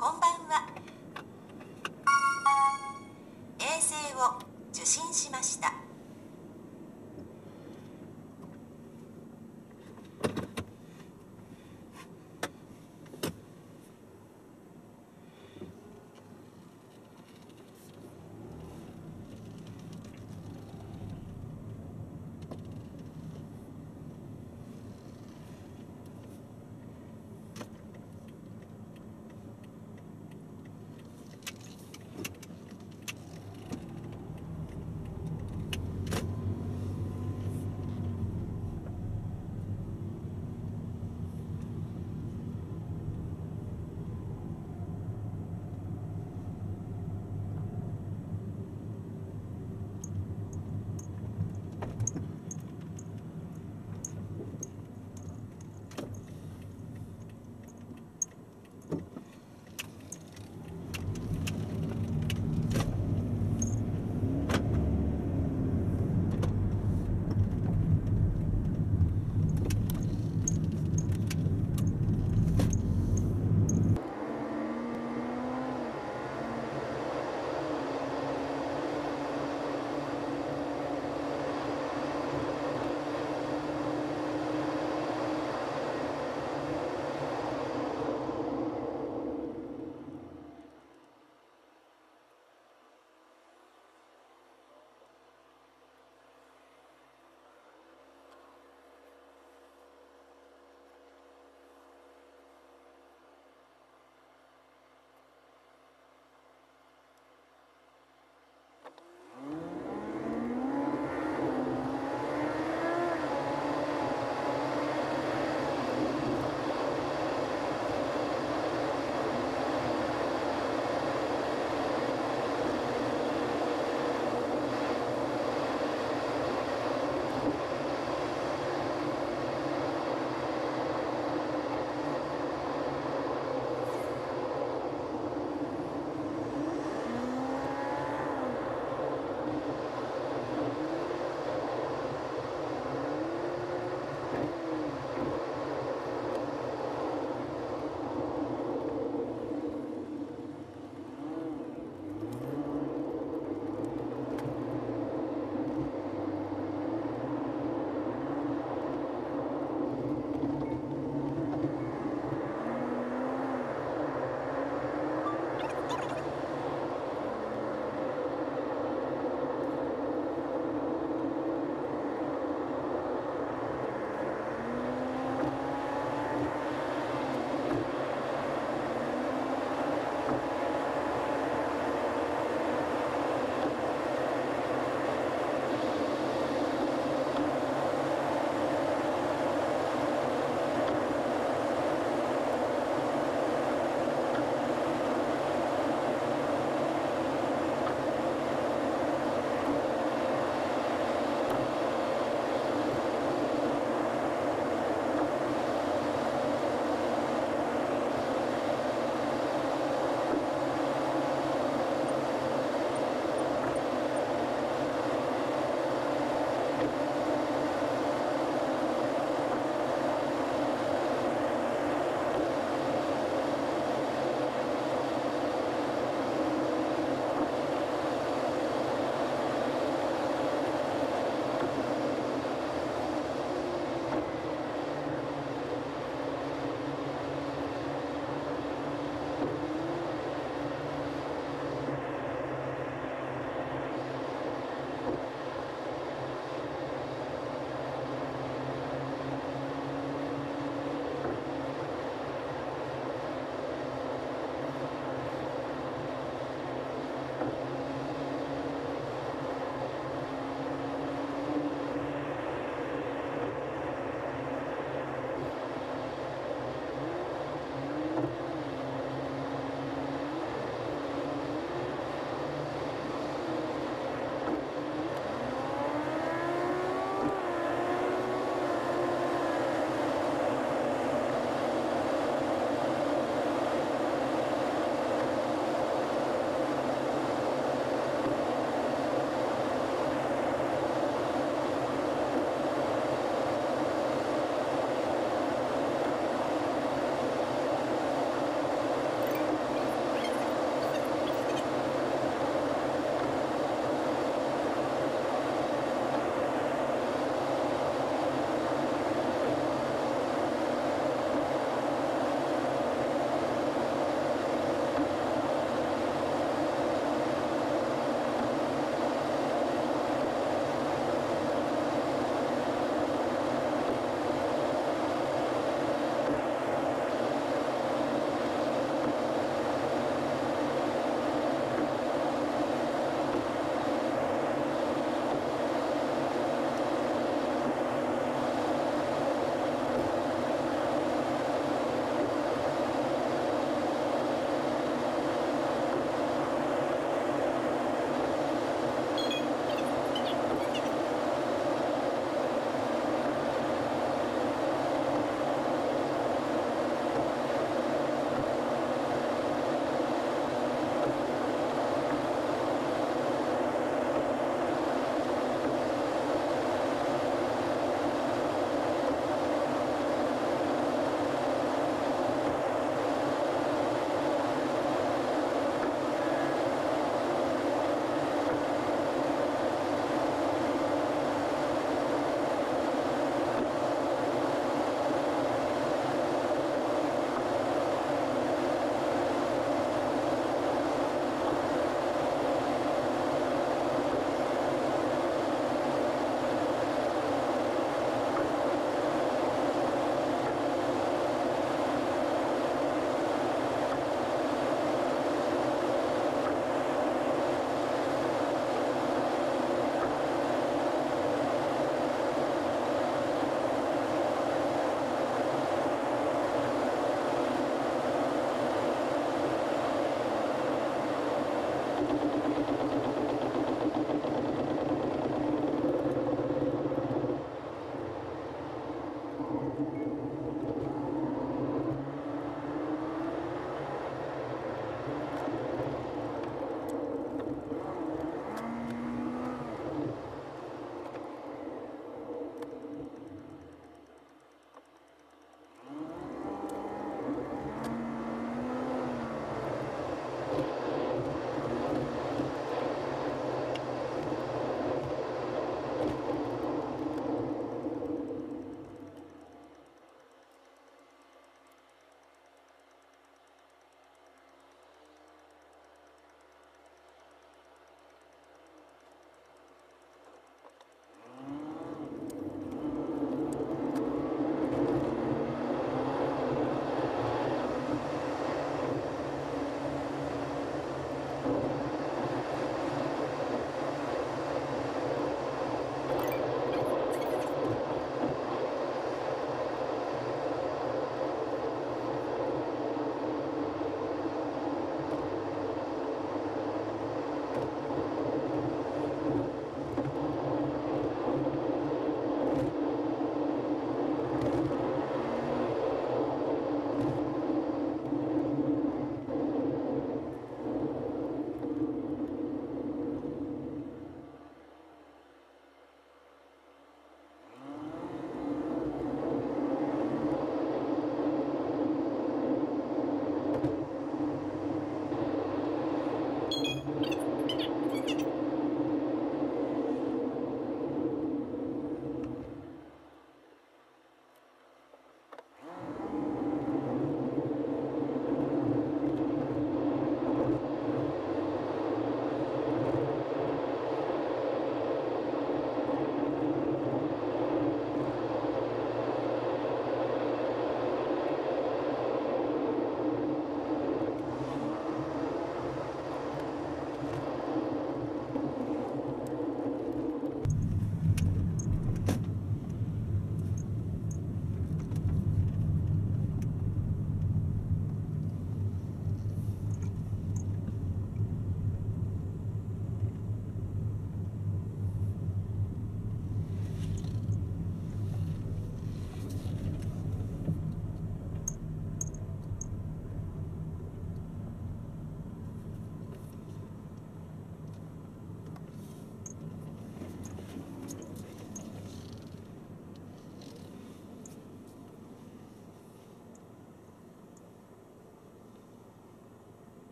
こんばんは。衛星を受信しました。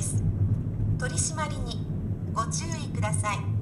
です。取り締まりにご注意ください。